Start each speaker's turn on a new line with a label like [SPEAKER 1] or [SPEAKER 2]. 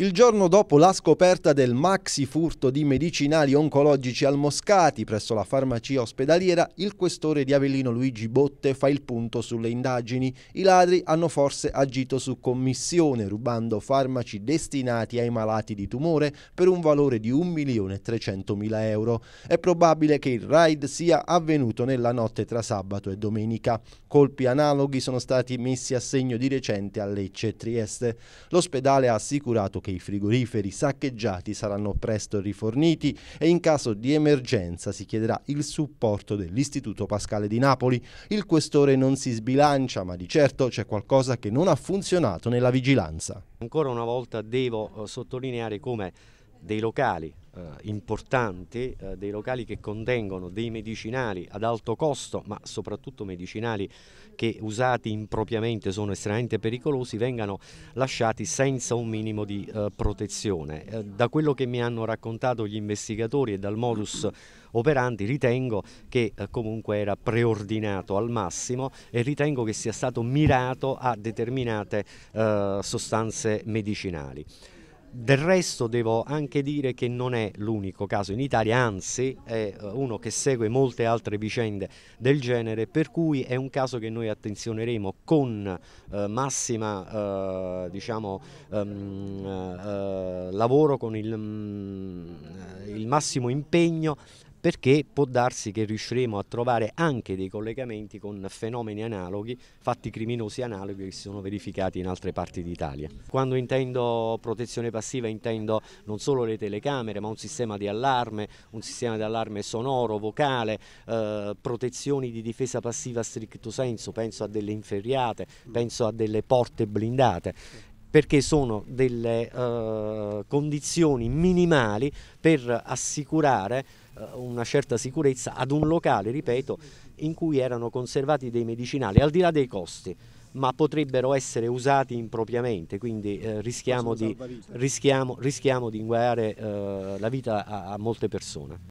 [SPEAKER 1] Il giorno dopo la scoperta del maxi furto di medicinali oncologici al Moscati presso la farmacia ospedaliera, il questore di Avellino Luigi Botte fa il punto sulle indagini. I ladri hanno forse agito su commissione, rubando farmaci destinati ai malati di tumore per un valore di 1.300.000 euro. È probabile che il raid sia avvenuto nella notte tra sabato e domenica. Colpi analoghi sono stati messi a segno di recente a Lecce e Trieste. L'ospedale ha assicurato che che i frigoriferi saccheggiati saranno presto riforniti e in caso di emergenza si chiederà il supporto dell'Istituto Pascale di Napoli. Il questore non si sbilancia, ma di certo c'è qualcosa che non ha funzionato nella vigilanza.
[SPEAKER 2] Ancora una volta devo eh, sottolineare come dei locali eh, importanti, eh, dei locali che contengono dei medicinali ad alto costo, ma soprattutto medicinali che usati impropriamente sono estremamente pericolosi, vengano lasciati senza un minimo di eh, protezione. Da quello che mi hanno raccontato gli investigatori e dal modus operandi ritengo che comunque era preordinato al massimo e ritengo che sia stato mirato a determinate sostanze medicinali. Del resto devo anche dire che non è l'unico caso in Italia, anzi è eh, uno che segue molte altre vicende del genere, per cui è un caso che noi attenzioneremo con eh, massima eh, diciamo, um, lavoro, con il, um, il massimo impegno perché può darsi che riusciremo a trovare anche dei collegamenti con fenomeni analoghi, fatti criminosi analoghi che si sono verificati in altre parti d'Italia. Quando intendo protezione passiva intendo non solo le telecamere ma un sistema di allarme, un sistema di allarme sonoro, vocale, eh, protezioni di difesa passiva a stricto senso, penso a delle inferriate, penso a delle porte blindate perché sono delle uh, condizioni minimali per assicurare una certa sicurezza ad un locale, ripeto, in cui erano conservati dei medicinali, al di là dei costi ma potrebbero essere usati impropriamente, quindi eh, rischiamo, di, rischiamo, rischiamo, di, inguaiare eh, la vita a, a molte persone.